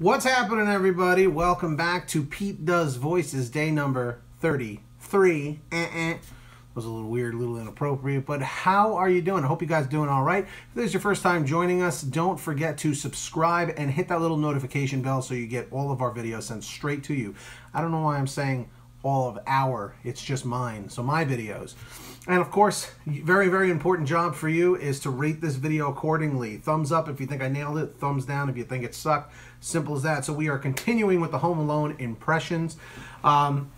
What's happening, everybody? Welcome back to Pete Does Voices, day number 33. Uh-uh. Was a little weird, a little inappropriate, but how are you doing? I hope you guys doing all right. If this is your first time joining us, don't forget to subscribe and hit that little notification bell so you get all of our videos sent straight to you. I don't know why I'm saying all of our, it's just mine, so my videos. And of course, very, very important job for you is to rate this video accordingly. Thumbs up if you think I nailed it, thumbs down if you think it sucked. Simple as that. So we are continuing with the Home Alone impressions. Um,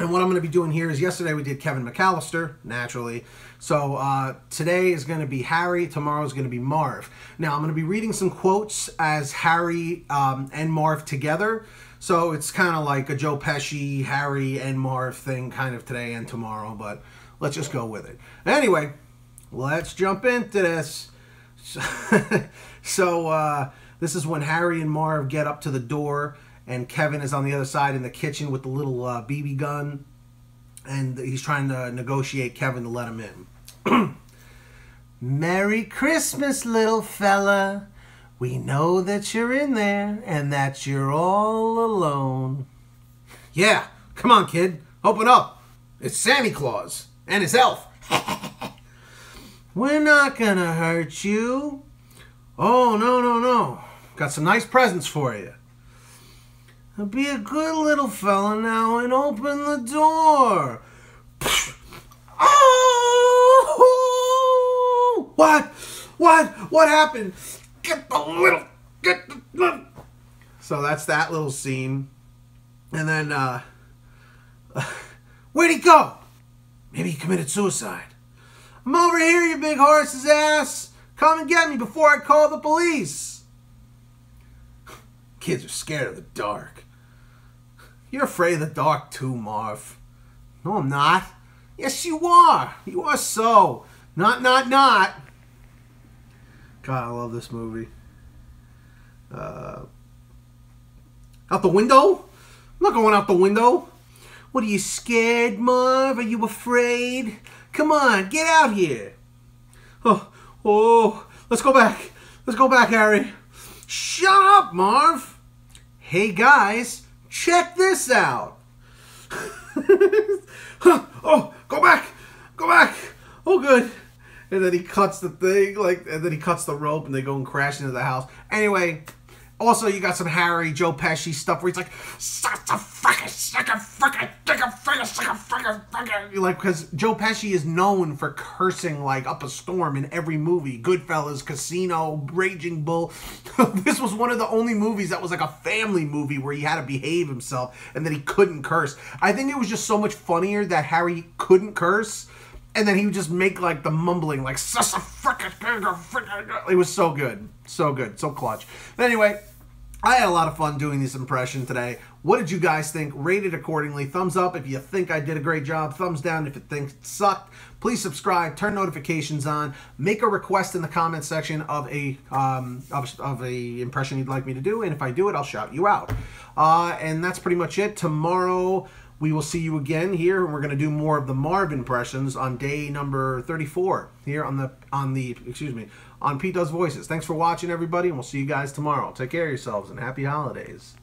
and what I'm going to be doing here is yesterday we did Kevin McAllister, naturally. So uh, today is going to be Harry, tomorrow is going to be Marv. Now I'm going to be reading some quotes as Harry um, and Marv together. So it's kind of like a Joe Pesci, Harry, and Marv thing kind of today and tomorrow, but let's just go with it. Anyway, let's jump into this. So, uh, this is when Harry and Marv get up to the door, and Kevin is on the other side in the kitchen with the little uh, BB gun, and he's trying to negotiate Kevin to let him in. Merry Christmas, little fella. We know that you're in there and that you're all alone. Yeah, come on, kid. Open up. It's Santa Claus and his elf. We're not gonna hurt you. Oh, no, no, no. Got some nice presents for you. Be a good little fella now and open the door. Oh! What? What? What happened? Get the little. Get the. Little. So that's that little scene. And then, uh. Where'd he go? Maybe he committed suicide. I'm over here, you big horse's ass. Come and get me before I call the police. Kids are scared of the dark. You're afraid of the dark too, Marv. No, I'm not. Yes, you are. You are so. Not, not, not. God, I love this movie. Uh, out the window? I'm not going out the window. What are you scared, Marv? Are you afraid? Come on, get out here. Oh, oh, let's go back. Let's go back, Harry. Shut up, Marv. Hey, guys, check this out. oh, go back. Go back. Oh, good. And then he cuts the thing, like, and then he cuts the rope, and they go and crash into the house. Anyway, also, you got some Harry, Joe Pesci stuff where he's like, suck a fucking, suck a fucking, Like, because Joe Pesci is known for cursing like up a storm in every movie. Goodfellas, Casino, Raging Bull. this was one of the only movies that was like a family movie where he had to behave himself and that he couldn't curse. I think it was just so much funnier that Harry couldn't curse and then he would just make like the mumbling, like it was so good, so good, so clutch. But anyway, I had a lot of fun doing this impression today. What did you guys think? Rate it accordingly. Thumbs up if you think I did a great job. Thumbs down if you think it sucked. Please subscribe. Turn notifications on. Make a request in the comment section of a um, of, of a impression you'd like me to do, and if I do it, I'll shout you out. Uh, and that's pretty much it. Tomorrow we will see you again here and we're going to do more of the Marv impressions on day number 34 here on the on the excuse me on Pete Does Voices. Thanks for watching everybody and we'll see you guys tomorrow. Take care of yourselves and happy holidays.